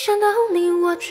一想到你我就